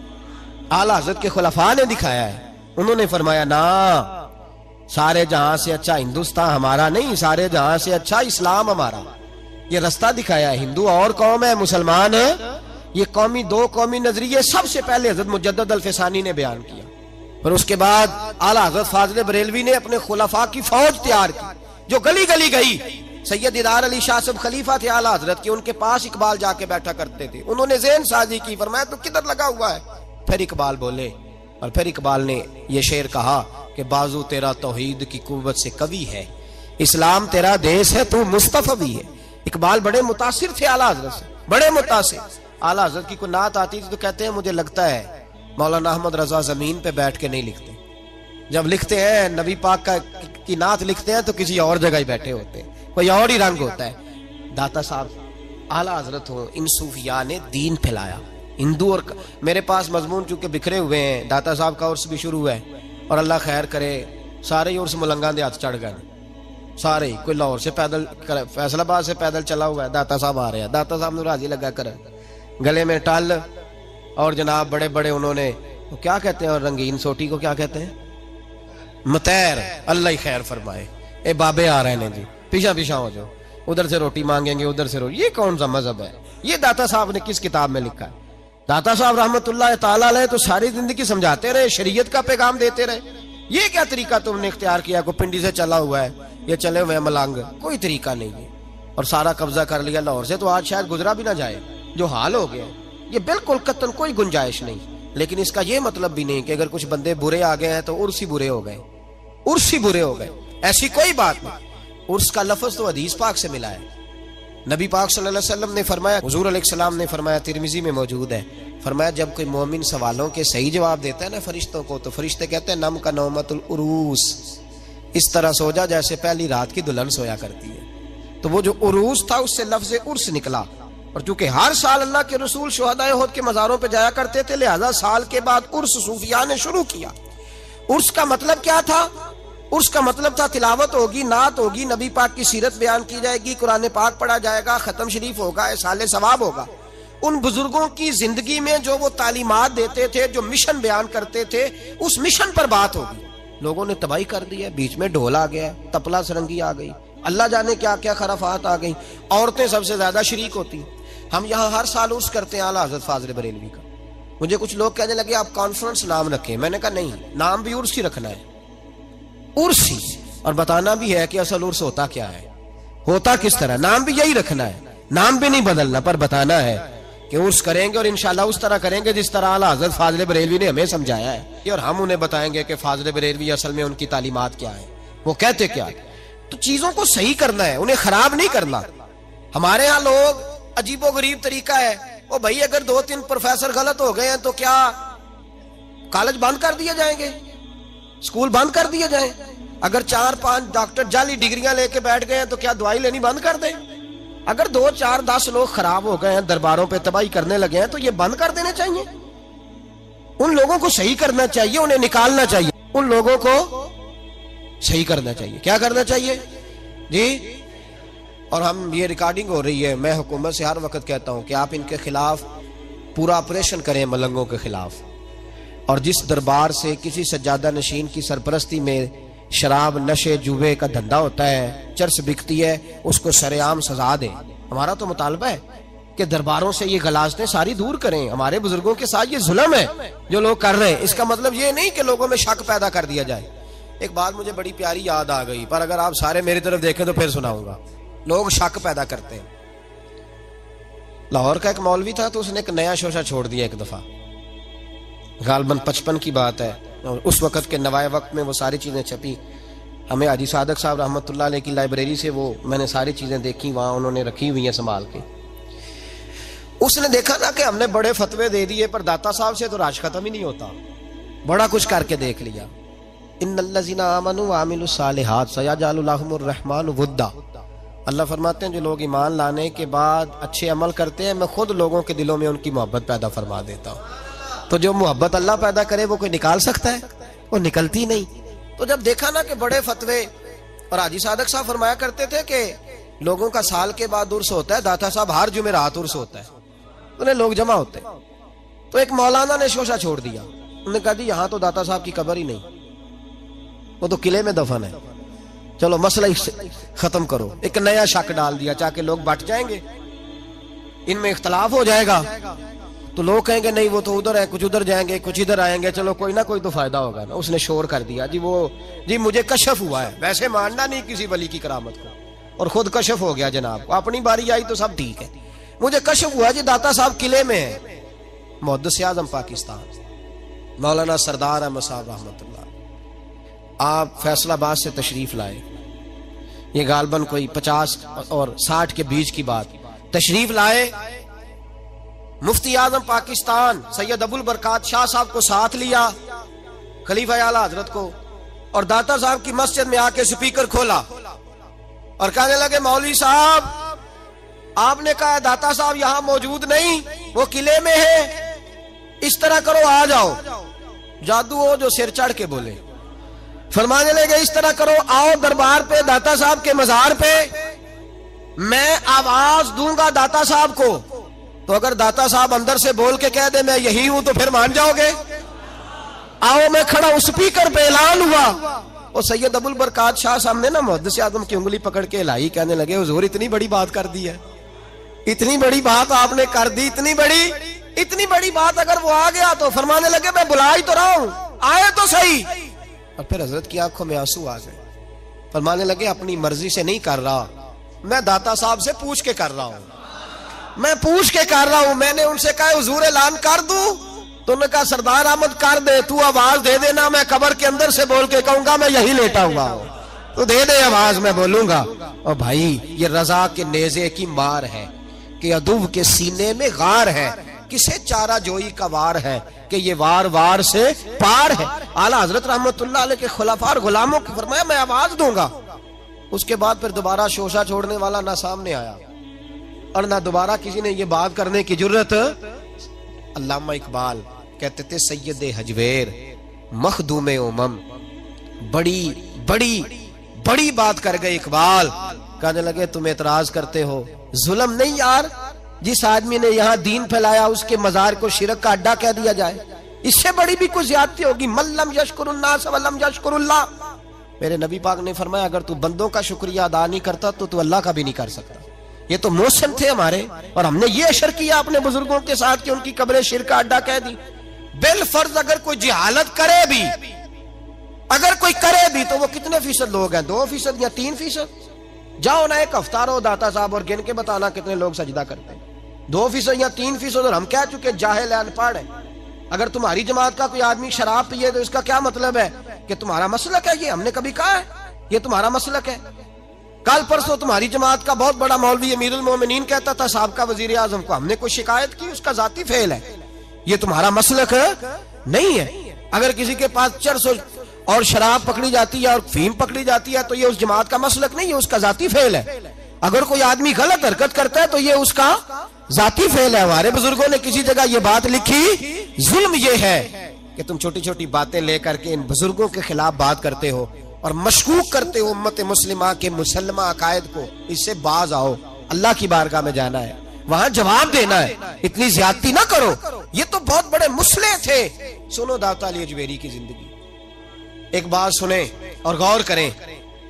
आला हज़रत के खुलाफा ने दिखाया है। उन्होंने फरमाया, ना सारे जहाँ से अच्छा हिंदुस्तान हमारा नहीं, सारे जहाँ से अच्छा इस्लाम हमारा। ये रास्ता दिखाया है, हिंदू और कौम है, मुसलमान है। ये कौमी, दो कौमी नज़रिए सबसे पहले हज़रत मुजद अल्फिसानी ने बयान किया। फिर उसके बाद आला हज़रत फाजल बरेलवी ने अपने खुलाफा की फौज तैयार की, जो गली गली गई। सैयद इदार अली शाह सब खलीफा थे आला हज़रत के, उनके पास इकबाल जाके बैठा करते थे। उन्होंने जेन साजी की, फरमाया तो किधर लगा हुआ है? फिर इकबाल बोले, और फिर इकबाल ने यह शेर कहा कि बाजू तेरा तोहीद की कुत से कवि है। इस्लाम तेरा देश है, तू मुस्तफ़ भी है। इकबाल बड़े मुतासर थे आला हज़रत से, बड़े मुतासर। आला हज़रत की कोई नात आती थी तो कहते हैं, मुझे लगता है, मौलाना अहमद रजा ज़मीन पे बैठ के नहीं लिखते। जब लिखते हैं, नबी पाक का की नात लिखते हैं तो किसी और जगह ही बैठे होते हैं। कोई और ही रंग होता है। दाता साहब, आला हज़रत हो, इन सूफिया ने दीन फैलाया। हिंदू और मेरे पास मजमून चूँकि बिखरे हुए हैं, दाता साहब का उर्स भी शुरू हुआ है। और अल्लाह खैर करे, सारे ही उर्स मुलंगा दे हाथ चढ़ गए। सारे कोई लाहौर से पैदल फैसलाबाद से पैदल चला हुआ है, दाता साहब आ रहे हैं। दाता साहब ने राज़ी लगा कर, गले में टल, और जनाब बड़े बड़े उन्होंने तो क्या कहते हैं, और रंगीन सोटी को क्या कहते हैं? मतैर, अल्लाह ही खैर फरमाए। ए, बाबे आ रहे हैं जी, पीछा पीछा हो जाओ। उधर से रोटी मांगेंगे, उधर से रोटी ये कौन सा मज़हब है? ये दाता साहब ने किस किताब में लिखा है? दाता साहब रहमतुल्लाह ताला तो सारी ज़िंदगी समझाते रहे, शरीयत का पैगाम देते रहे। ये क्या तरीका तुमने इख्तियार किया? को पिंडी से चला हुआ है, ये चले हुए मलंग। कोई तरीका नहीं है। और सारा कब्जा कर लिया लाहौर से तो आज शायद गुजरा भी ना जाए, जो हाल हो गया। ये बिल्कुल कतन कोई गुंजाइश नहीं। लेकिन इसका ये मतलब भी नहीं कि अगर कुछ बंदे बुरे आ गए हैं तो उर्स ही बुरे हो गए। उर्स ही बुरे हो गए। ऐसी कोई बात नहीं। उर्स का लफज तो हदीस पाक से मिला है। नबी पाक सल्लल्लाहु अलैहि वसल्लम ने फरमाया, हुजूर अलैहिस्सलाम ने फरमाया, तिरमिजी में मौजूद है। फरमाया, जब कोई मोमिन सवालों के सही जवाब देता है ना फरिश्तों को तो फरिश्ते कहते हैं, नम का नौमतुल उरूस। इस तरह सो जा जैसे पहली रात की दुल्हन सोया करती है। तो वो जो उरूस था, उससे लफ्ज उर्स निकला। और चूँकि हर साल अल्लाह के रसूल शहदाय होद के मज़ारों पर जाया करते थे, लिहाजा साल के बाद उर्स सूफिया ने शुरू किया। उर्स का मतलब क्या था? उर्स का मतलब था, तिलावत होगी, नात होगी, नबी पाक की सीरत बयान की जाएगी, कुरान पाक पढ़ा जाएगा, खत्म शरीफ होगा साल सवाब होगा। उन बुज़ुर्गों की ज़िंदगी में जो वो तालीमात देते थे, जो मिशन बयान करते थे, उस मिशन पर बात होगी। लोगों ने तबाही कर दी है, बीच में ढोल आ गया तपला सरंगी आ गई। अल्लाह जाने क्या क्या खराफात आ गई। औरतें सबसे ज़्यादा शरीक होती। हम यहाँ हर साल उर्स करते हैं आला हज़रत फाजल बरेलवी का। मुझे कुछ लोग कहने लगे, आप कॉन्फ्रेंस नाम रखें। मैंने कहा, नहीं, नाम भी उर्स ही रखना है। उर्स। और बताना भी है कि असल उर्स होता क्या है? होता किस तरह? नाम भी यही रखना है। नाम भी नहीं बदलना, पर बताना है कि उर्स करेंगे और इनशाला उस तरह करेंगे जिस तरह आला हज़रत फाजल बरेलवी ने हमें समझाया है। और हम उन्हें बताएँगे कि फाजल बरेलवी असल में उनकी तालीमत क्या है। वो कहते क्या तो चीज़ों को सही करना है, उन्हें खराब नहीं करना। हमारे यहाँ लोग अजीबो गरीब तरीका है। वो भाई, अगर दो तीन प्रोफेसर गलत हो गए हैं तो क्या कॉलेज बंद कर दिए जाएँगे? स्कूल बंद कर दिए जाए। अगर चार पाँच डॉक्टर जाली डिग्रियाँ लेके बैठ गए हैं तो क्या दवाई लेनी बंद कर दें? अगर दो चार दस लोग खराब हो गए हैं, दरबारों पे तबाही करने लगे हैं तो ये बंद कर देने चाहिए। उन लोगों को सही करना चाहिए, उन्हें निकालना चाहिए। उन लोगों को सही करना चाहिए। क्या करना चाहिए? जी, और हम, ये रिकॉर्डिंग हो रही है। मैं हुकूमत से हर वक्त कहता हूँ कि आप इनके खिलाफ पूरा ऑपरेशन करें मलंगों के खिलाफ। और जिस दरबार से किसी सज्जादा नशीन की सरपरस्ती में शराब, नशे जुबे का धंधा होता है चर्च बिकती है, उसको सरेआम सजा दे। हमारा तो मुतालबा है कि दरबारों से ये गलाजते सारी दूर करें। हमारे बुज़ुर्गों के साथ ये जुलम है जो लोग कर रहे हैं। इसका मतलब ये नहीं कि लोगों में शक पैदा कर दिया जाए। एक बात मुझे बड़ी प्यारी याद आ गई, पर अगर आप सारे मेरी तरफ़ देखें तो फिर सुनाऊँगा। लोग शक पैदा करते हैं। लाहौर का एक मौलवी था तो उसने एक नया शोशा छोड़ दिया एक दफ़ा। गालबन पचपन की बात है। और उस वक़्त के नवाए वक्त में वो सारी चीज़ें छपी। हमें हाजी सादक साहब रहमत की लाइब्रेरी से वो, मैंने सारी चीज़ें देखी, वहाँ उन्होंने रखी हुई हैं संभाल के। उसने देखा ना कि हमने बड़े फतवे दे दिए, पर दाता साहब से तो राज खत्म ही नहीं होता। बड़ा कुछ करके देख लिया। इन आमिन रहमान वुद्दा। अल्लाह फरमाते हैं, जो लोग ईमान लाने के बाद अच्छे अमल करते हैं, मैं खुद लोगों के दिलों में उनकी मोहब्बत पैदा फरमा देता हूँ। तो जो मोहब्बत अल्लाह पैदा करे, वो कोई निकाल सकता है? वो निकलती नहीं। तो जब देखा ना कि बड़े फतवे, और हाजी सादक साहब फरमाया करते थे कि लोगों का साल के बाद उर्स होता है, दाता साहब हर जुमे रात उर्स होता है। उन्हें लोग जमा होते तो एक मौलाना ने शोशा छोड़ दिया। उन्होंने कहा, जी, यहाँ तो दाता साहब की कबर ही नहीं। वो तो किले में दफन है। चलो, मसला खत्म करो। एक नया शक डाल दिया चाहे लोग बट जाएँगे। इनमें इख्तलाफ हो जाएगा। तो लोग कहेंगे, नहीं, वो तो उधर है, कुछ उधर जाएँगे, कुछ इधर आएँगे। चलो, कोई ना कोई तो फ़ायदा होगा ना। उसने शोर कर दिया, जी, वो, जी, मुझे कशफ हुआ है। वैसे मानना नहीं किसी वली की करामत को। और खुद कशफ हो गया जनाब। अपनी बारी आई तो सब ठीक है। मुझे कशफ हुआ जी, दाता साहब किले में है। मोहदस आज़म, पाकिस्तान। मौलाना सरदार अहमद साहब रहमत आप फैसलाबाद से तशरीफ़ लाए। ये गालबन कोई पचास और साठ के बीच की बात। तशरीफ़ लाए मुफ्ती आज़म पाकिस्तान सैयद अबुल बरकात शाह साहब को साथ लिया, खलीफा आला हज़रत को, और दाता साहब की मस्जिद में आके स्पीकर खोला और कहने लगे, मौलवी साहब, आपने कहा दाता साहब यहाँ मौजूद नहीं, वो किले में है। इस तरह करो, आ जाओ। जादू हो जो सिर चढ़ के बोले। फरमाने लगे, इस तरह करो, आओ दरबार पे, दाता साहब के मजार पे। मैं आवाज़ दूँगा दाता साहब को। तो अगर दाता साहब अंदर से बोल के कह दे, मैं यही हूँ तो फिर मान जाओगे? आओ, मैं खड़ा हूँ, स्पीकर पे ऐलान हुआ। और सैयद अबुल बरकात शाह सामने ना मुहदस आदम की उंगली पकड़ के लाई कहने लगे, हुजूर, इतनी बड़ी बात कर दी है। इतनी बड़ी बात आपने कर दी, इतनी बड़ी इतनी बड़ी बात अगर वो आ गया तो फरमाने लगे, मैं बुला ही तो रहा हूँ, आए तो सही। और फिर हज़रत की आँखों में आँसू आ गए। फरमाने लगे, अपनी मर्ज़ी से नहीं कर रहा, मैं दाता साहब से पूछ के कर रहा हूँ। मैं पूछ के कर रहा हूँ, मैंने उनसे कहा, हजूर ऐलान कर दू? तो उन्होंने कहा, सरदार अहमद कर दे, तू आवाज़ दे देना, मैं कबर के अंदर से बोल के कहूँगा, मैं यही लेटा हुआ हूँ। तो दे दे आवाज़, मैं बोलूँगा। और भाई, ये रजा के नेजे की मार है कि अदुब के सीने में गार है। किसे चारा जोई का वार है कि ये वार वार से पार है? आला हज़रत रहमत के खुलाफार गुलामों की फरमाया, मैं आवाज़ दूँगा। उसके बाद फिर दोबारा शोशा छोड़ने वाला ना सामने आया। और ना दोबारा किसी ने ये बात करने की ज़रूरत। अल्लामा इकबाल कहते थे, सैयद हजवेर, मखदूम उमम। बड़ी बड़ी बड़ी बात कर गए इकबाल। कहने लगे, तुम एतराज़ करते हो। जुल्म नहीं यार, जिस आदमी ने यहाँ दीन फैलाया, उसके मजार को शिरक का अड्डा कह दिया जाए। इससे बड़ी भी कुछ ज्यादती होगी। मल्लम सवल्लम यशकुरुल्ला मेरे नबी पाक ने फरमाया, अगर तू बंदों का शुक्रिया अदा नहीं करता तो तू अल्लाह का भी नहीं कर सकता। ये तो मौसम थे हमारे, और हमने ये अशर किया अपने बुज़ुर्गों के साथ कि उनकी कब्रें शिर का अड्डा कह दी। बिल फ़र्ज़ अगर कोई जिहालत करे भी, अगर कोई करे भी तो वो कितने फ़ीसद लोग हैं? दो फ़ीसद या तीन फ़ीसद? जाओ ना एक अवतारो दाता साहब और गिन के बताना कितने लोग सजदा करते हैं। दो फ़ीसद या तीन फ़ीसद, और हम कह चुके जाहिल अनपढ़ है। अगर तुम्हारी जमात का कोई आदमी शराब पिए तो इसका क्या मतलब है? कि तुम्हारा मसलक है ये, हमने कभी कहा है, ये तुम्हारा मसलक है। कल परसों तुम्हारी जमात का बहुत बड़ा मौलवी अमीरुल मोमिनीन कहता था सबका वज़ीर आज़म को हमने कोई शिकायत की, उसका जाती फेल है। ये तुम्हारा मसलक नहीं है। अगर किसी के पास चरस और शराब पकड़ी जाती है और फीम पकड़ी जाती है तो ये उस जमात का मसलक नहीं है, उसका जाती फेल है। अगर कोई आदमी गलत हरकत करता है तो ये उसका जाती फेल है। हमारे बुज़ुर्गों ने किसी जगह ये बात लिखी, जुल्म ये है कि तुम छोटी छोटी बातें लेकर के इन बुज़ुर्गों के खिलाफ बात करते हो। और मशकूक करते हो उम्मत मुस्लिमा के मुसलमा अकायद को इससे बाज आओ। अल्लाह की बारगाह में जाना है। वहाँ जवाब देना है। इतनी ज्यादती ना करो। ये तो बहुत बड़े मुसले थे। सुनो दाता अली अजमेरी की ज़िंदगी। एक बात सुने और गौर करें।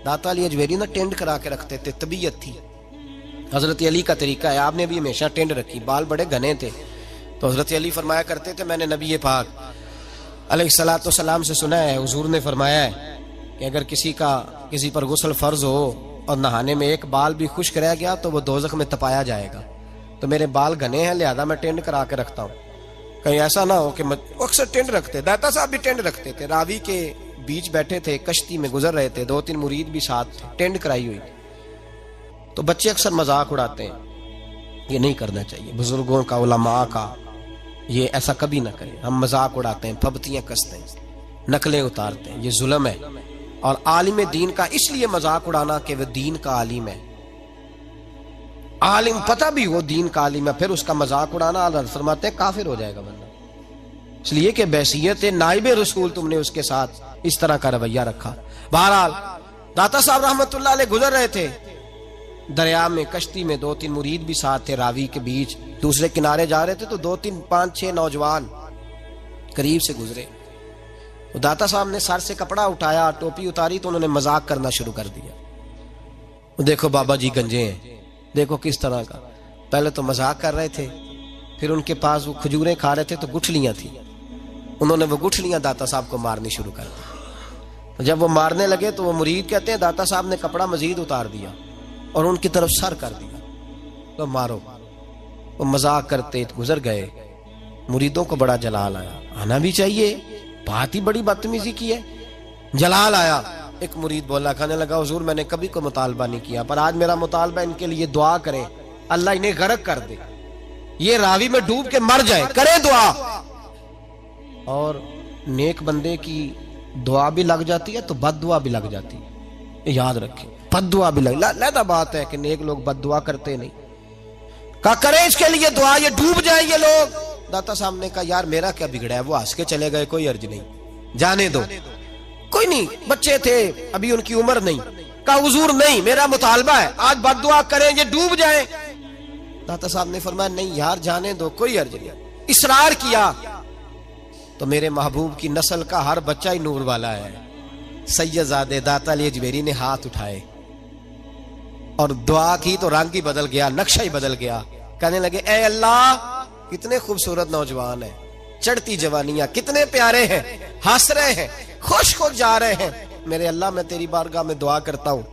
दाता अली अजमेरी ना टेंड करा के रखते थे, तबीयत थी। हज़रत अली का तरीका है, आपने भी हमेशा टेंड रखी। बाल बड़े घने थे। तो हज़रत अली फरमाया करते थे, मैंने नबी पाक सलाम से सुना है, हजूर ने फरमाया है कि अगर किसी का, किसी पर गुसल फ़र्ज़ हो और नहाने में एक बाल भी खुश्क रह गया तो वो दोजख में तपाया जाएगा। तो मेरे बाल घने हैं, लिहाजा मैं टेंड करा के रखता हूँ। कहीं ऐसा ना हो कि अक्सर टेंड रखते, दाता साहब भी टेंड रखते थे। रावी के बीच बैठे थे, कश्ती में गुजर रहे थे दो तीन मुरीद भी साथ टेंड कराई हुई। तो बच्चे अक्सर मज़ाक उड़ाते हैं। ये नहीं करना चाहिए। बुज़ुर्गों का, उलमा का, ये ऐसा कभी ना करें। हम मज़ाक उड़ाते हैं, फबतियाँ कसते हैं, नकलें उतारते हैं। ये जुल्म है। और आलिम दीन का इसलिए मज़ाक उड़ाना कि वह दीन का आलिम है। आलिम पता भी वो दीन का आलिम है, फिर उसका मज़ाक उड़ाना फरमाते काफिर हो जाएगा बंदा। इसलिए कि बैसीत नाइब रसूल तुमने उसके साथ इस तरह का रवैया रखा। बहरहाल, दाता साहब रहमत गुजर रहे थे। दरिया में, कश्ती में दो तीन मुरीद भी साथ थे, रावी के बीच दूसरे किनारे जा रहे थे तो दो तीन, पाँच, छह नौजवान करीब से गुजरे। तो दाता साहब ने सर से कपड़ा उठाया, टोपी उतारी तो उन्होंने मज़ाक करना शुरू कर दिया। देखो बाबा जी गंजे हैं। देखो किस तरह का। पहले तो मज़ाक कर रहे थे, फिर उनके पास वो खजूरें खा रहे थे तो गुठलियाँ थी। उन्होंने वो गुठलियाँ दाता साहब को मारनी शुरू कर दी। तो जब वो मारने लगे तो वो मुरीद कहते हैं, दाता साहब ने कपड़ा मजीद उतार दिया और उनकी तरफ़ सर कर दिया। तो मारो। वो मज़ाक करते गुजर गए। मुरीदों को बड़ा जलाल आया। आना भी चाहिए। बात ही बड़ी बदतमीजी की है। जलाल आया। एक मुरीद बोला कहने लगा, हजूर, मैंने कभी कोई मुतालबा नहीं किया, पर आज मेरा मुतालबा इनके लिए दुआ करे। अल्लाह इन्हें गर्क कर दे। ये रावी में डूब के मर जाए। करे दुआ। और नेक बंदे की दुआ भी लग जाती है तो बद दुआ भी लग जाती है। याद रखें बद दुआ भी लग लहदा बात है कि नेक लोग बद दुआ करते नहीं। का करे इसके लिए दुआ? ये डूब जाए ये लोग। दाता साहब ने कहा यार, मेरा क्या बिगड़ा है? वो हंस के चले गए, कोई अर्ज़ नहीं। जाने दो। कोई नहीं, बच्चे थे, अभी उनकी उम्र नहीं। का हुजूर, नहीं, मेरा मुतालबा है। आज बद दुआ करें, ये डूब जाए। दाता साहब ने फरमाया, नहीं यार, जाने दो, कोई अर्ज़ नहीं। इसरार किया तो मेरे महबूब की नस्ल का हर बच्चा ही नूर वाला है। सैयदादे दाता अजमेरी ने हाथ उठाए और दुआ की तो रंग ही बदल गया, नक्शा ही बदल गया। कहने लगे, ए अल्लाह कितने खूबसूरत नौजवान है, चढ़ती जवानियाँ, कितने प्यारे हैं, हंस रहे हैं खुश खुश जा रहे हैं। मेरे अल्लाह, मैं तेरी बारगाह में दुआ करता हूँ,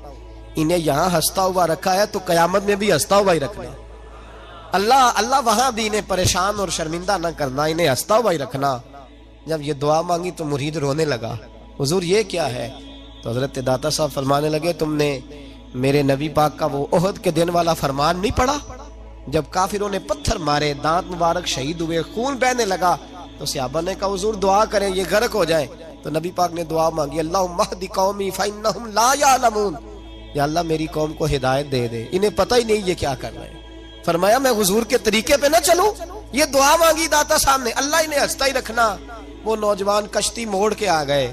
इन्हें यहाँ हंसता हुआ रखा है तो कयामत में भी हंसता हुआ ही रखना। अल्लाह अल्लाह वहाँ भी इन्हें परेशान और शर्मिंदा ना करना, इन्हें हंसता हुआ ही रखना। जब ये दुआ मांगी तो मुरीद रोने लगा। हुजूर, ये क्या है? तो हज़रत दाता साहब फरमाने लगे, तुमने मेरे नबी पाक का वो ओहद के दिन वाला फरमान नहीं पढ़ा? जब काफिरों ने पत्थर मारे, दांत मुबारक शहीद हुए, खून बहने लगा तो सियाबा ने कहा, हुजूर, दुआ करें, ये गर्क हो जाए। तो नबी पाक ने दुआ मांगी, अल्लाह महदी कौमी फ़इन्नहुम ला या अल्लाह मेरी कौम को हिदायत दे दे, इन्हें पता ही नहीं ये क्या कर रहे हैं। फरमाया, मैं हुजूर के तरीके पे ना चलूँ? ये दुआ मांगी दाता साहब ने, अल्लाह इन्हें हंसता ही रखना। वो नौजवान कश्ती मोड़ के आ गए।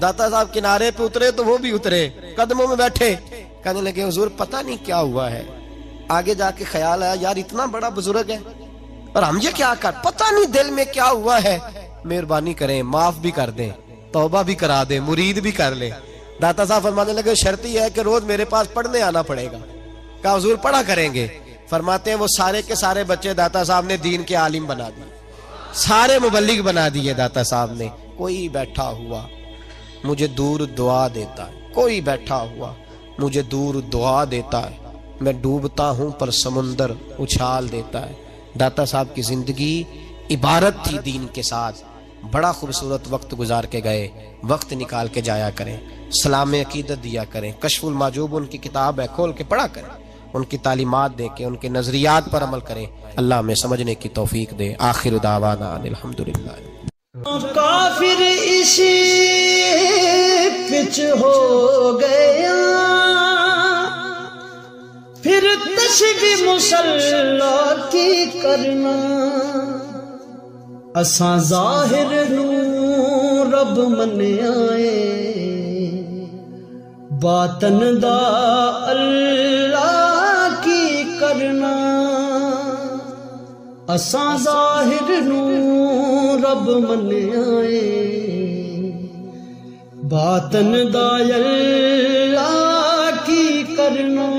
दाता साहब किनारे पे उतरे तो वो भी उतरे, कदमों में बैठे। कहने लगे, हुजूर, पता नहीं क्या हुआ है? आगे जाके ख्याल आया, यार, इतना बड़ा बुज़ुर्ग है, और हम ये क्या कर? पता नहीं दिल में क्या हुआ है। मेहरबानी करें, माफ़ भी कर दें, तौबा भी करा दे, मुरीद भी कर ले। दाता साहब फरमाने लगे, शर्त शर्ती है कि रोज मेरे पास पढ़ने आना पड़ेगा। का हजूर, पढ़ा करेंगे? फरमाते हैं, वो सारे के सारे बच्चे दाता साहब ने दीन के आलिम बना दिए। सारे मुबलिक बना दिए दाता साहब ने। कोई बैठा हुआ मुझे दूर दुआ देता है। कोई बैठा हुआ मुझे दूर दुआ देता है। मैं डूबता हूँ, पर समुंदर उछाल देता है। दाता साहब की ज़िंदगी इबारत थी दीन के साथ। बड़ा खूबसूरत वक्त गुजार के गए। वक्त निकाल के जाया करें। सलाम अकीदत दिया करें। कशफुल माजूब उनकी किताब है, खोल के पढ़ा करें। उनकी तालीमत दे के उनके नजरियात पर अमल करें। अल्लाह में समझने की तोफीक दे। आखिर दावाना काफिर इसी पिच हो गया। फिर तशबी मुसल्ला की करना। असा जाहिर नू रब मन्याए बातन दा अल्लाह की करना। असा जाहिर नू रब मन्याए बातन दा अल्लाह की करना